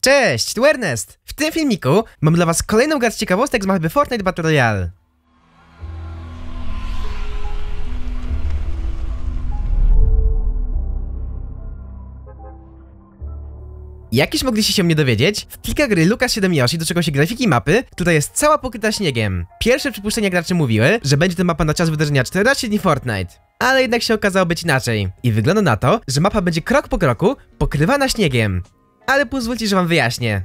Cześć, tu Ernest! W tym filmiku mam dla was kolejną garść ciekawostek z mapy Fortnite Battle Royale. Jakiś mogliście się mnie dowiedzieć, w kilka gry Lucas 7 Yoshi doczekał się grafiki mapy, która jest cała pokryta śniegiem. Pierwsze przypuszczenia graczy mówiły, że będzie to mapa na czas wydarzenia 14 dni Fortnite. Ale jednak się okazało być inaczej. I wygląda na to, że mapa będzie krok po kroku pokrywana śniegiem. Ale pozwólcie, że wam wyjaśnię.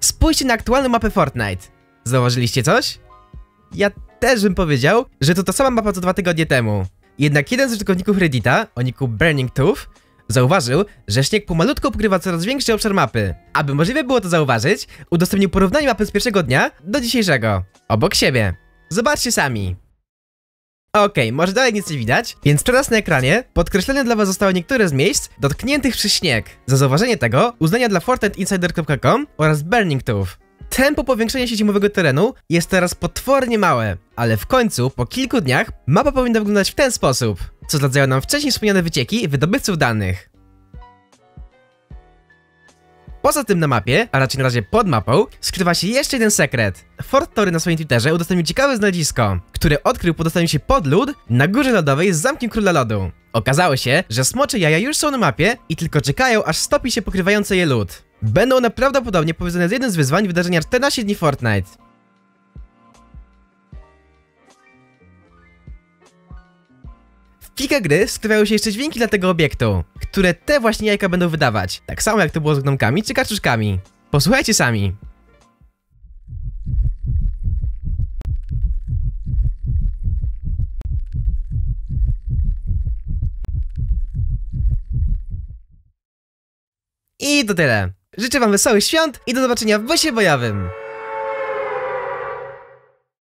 Spójrzcie na aktualną mapę Fortnite. Zauważyliście coś? Ja też bym powiedział, że to ta sama mapa co dwa tygodnie temu. Jednak jeden z użytkowników Reddita, o niku Burning Tooth, zauważył, że śnieg pomalutko pokrywa coraz większy obszar mapy. Aby możliwe było to zauważyć, udostępnił porównanie mapy z pierwszego dnia do dzisiejszego. Obok siebie. Zobaczcie sami. Okej, może dalej nic nie widać, więc teraz na ekranie podkreślone dla was zostały niektóre z miejsc dotkniętych przez śnieg. Za zauważenie tego uznania dla FortniteInsider.com oraz Burning Tooth. Tempo powiększenia się zimowego terenu jest teraz potwornie małe, ale w końcu, po kilku dniach, mapa powinna wyglądać w ten sposób, co zdradzają nam wcześniej wspomniane wycieki wydobywców danych. Poza tym na mapie, a raczej na razie pod mapą, skrywa się jeszcze jeden sekret. Fort Tory na swoim Twitterze udostępnił ciekawe znalezisko, które odkrył po dostaniu się pod lód na górze lodowej z Zamkiem Króla Lodu. Okazało się, że smocze jaja już są na mapie i tylko czekają, aż stopi się pokrywający je lód. Będą one prawdopodobnie powiązane z jednym z wyzwań wydarzenia 14 dni Fortnite. Kilka gry skrywają się jeszcze dźwięki dla tego obiektu, które te właśnie jajka będą wydawać, tak samo jak to było z gnomkami czy kaczuszkami. Posłuchajcie sami. I to tyle. Życzę wam wesołych świąt i do zobaczenia w bosie bojowym.